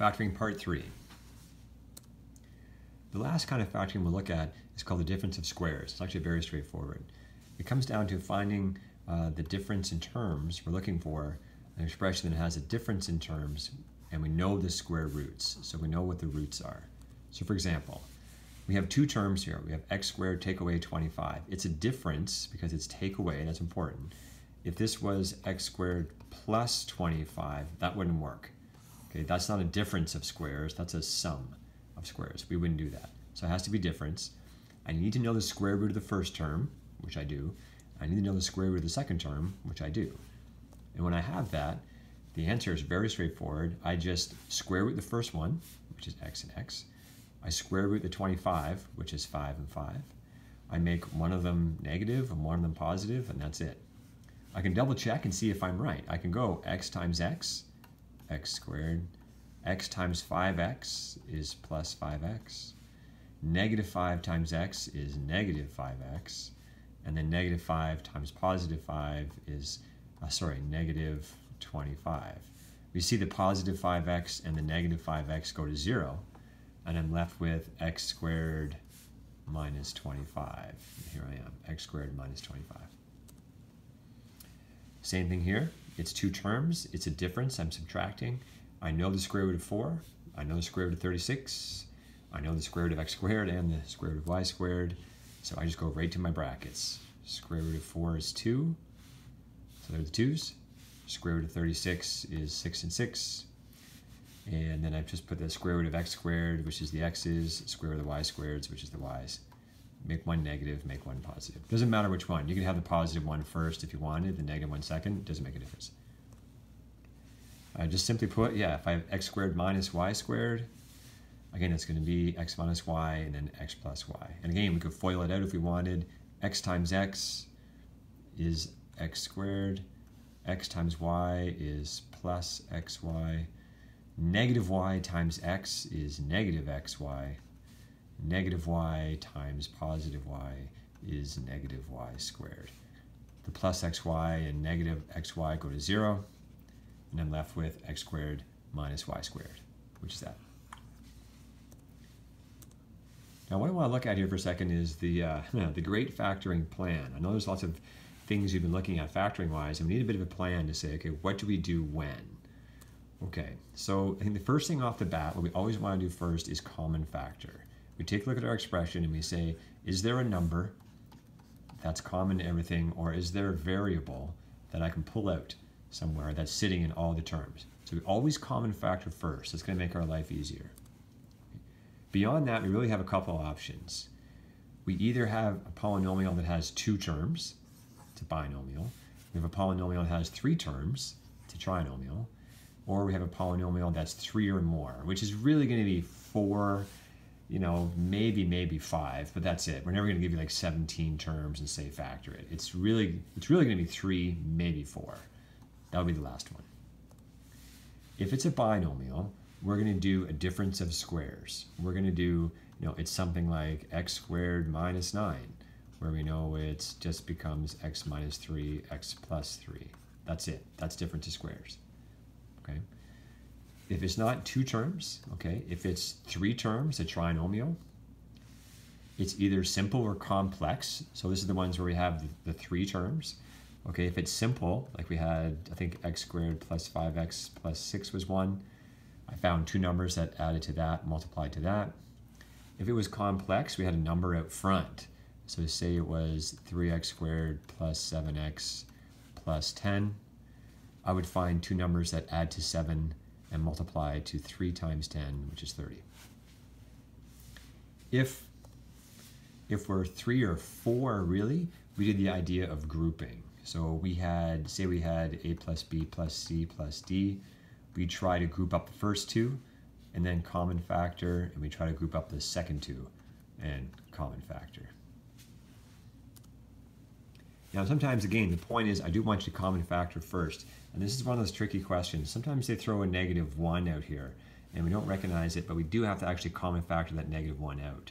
Factoring part three. The last kind of factoring we'll look at is called the difference of squares. It's actually very straightforward. It comes down to finding uh, the difference in terms. We're looking for an expression that has a difference in terms and we know the square roots, so we know what the roots are. So for example, we have two terms here. We have x squared take away 25. It's a difference because it's take away, that's important. If this was x squared plus 25, that wouldn't work. Okay, that's not a difference of squares, that's a sum of squares. We wouldn't do that. So it has to be difference. I need to know the square root of the first term, which I do. I need to know the square root of the second term, which I do. And when I have that, the answer is very straightforward. I just square root the first one, which is x and x. I square root the 25, which is 5 and 5. I make one of them negative and one of them positive, and that's it. I can double check and see if I'm right. I can go x times x, x squared, x times 5x is plus 5x. Negative 5 times x is negative 5x. And then negative 5 times positive 5 is, uh, sorry, negative 25. We see the positive 5x and the negative 5x go to 0, and I'm left with x squared minus 25. Here I am, x squared minus 25. Same thing here. It's two terms. It's a difference. I'm subtracting. I know the square root of 4. I know the square root of 36. I know the square root of x squared and the square root of y squared. So I just go right to my brackets. Square root of 4 is 2. So they're the 2's. Square root of 36 is 6 and 6. And then I've just put the square root of x squared, which is the x's, square root of the y squareds, which is the y's. Make one negative, make one positive. Doesn't matter which one. You can have the positive one first if you wanted, the negative one second. Doesn't make a difference. Uh, just simply put, yeah, if I have x squared minus y squared, again, it's going to be x minus y and then x plus y. And again, we could FOIL it out if we wanted. x times x is x squared x times y is plus xy. Negative y times x is negative xy. Negative y times positive y is negative y squared. The plus xy and negative xy go to 0, and I'm left with x squared minus y squared, which is that. Now what I want to look at here for a second is the, uh, the great factoring plan. I know there's lots of things you've been looking at factoring wise, and we need a bit of a plan to say, okay, what do we do when? Okay, so I think the first thing off the bat, what we always want to do first is common factor. We take a look at our expression and we say, is there a number that's common to everything, or is there a variable that I can pull out somewhere that's sitting in all the terms? So we always common factor first. That's going to make our life easier. Beyond that, we really have a couple options. We either have a polynomial that has two terms, to binomial. We have a polynomial that has three terms, to trinomial. Or we have a polynomial that's three or more, which is really going to be four, you know, maybe, maybe five, but that's it. We're never going to give you like 17 terms and say factor it. It's really, it's really going to be three, maybe four. That'll be the last one. If it's a binomial, we're going to do a difference of squares. We're going to do, you know, it's something like x squared minus 9 where we know it just becomes x minus 3, x plus 3. That's it. That's difference of squares. Okay. If it's not two terms, okay, if it's three terms, a trinomial, it's either simple or complex. So this is the ones where we have the, three terms. Okay, if it's simple, like we had, I think x squared plus 5x plus 6 was one. I found two numbers that added to that, multiplied to that. If it was complex, we had a number out front. So say it was 3x squared plus 7x plus 10. I would find two numbers that add to 7 and multiply to 3 times 10, which is 30. If, if we're 3 or 4, really, we did the idea of grouping. So we had, say we had a plus b plus c plus d. We try to group up the first two, and then common factor, and we try to group up the second two, and common factor. Now, sometimes, again, the point is I do want you to common factor first. And this is one of those tricky questions. Sometimes they throw a negative 1 out here, and we don't recognize it, but we do have to actually common factor that negative 1 out.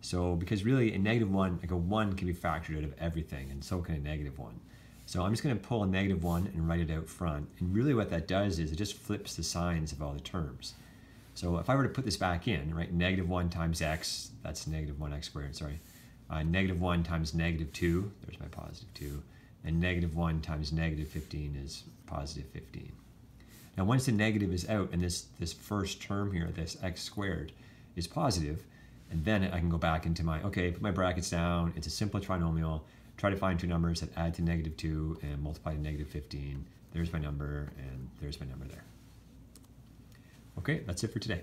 So, because really a negative 1, like a 1 can be factored out of everything, and so can a negative 1. So I'm just going to pull a negative 1 and write it out front. And really what that does is it just flips the signs of all the terms. So if I were to put this back in, right, negative 1 times x, that's negative 1x squared, sorry. Uh, negative 1 times negative 2, there's my positive 2. And negative 1 times negative 15 is positive 15. Now once the negative is out and this, this first term here, this x squared, is positive, and then I can go back into my, okay, put my brackets down, it's a simple trinomial, try to find two numbers that add to negative 2 and multiply to negative 15. There's my number, and there's my number there. Okay, that's it for today.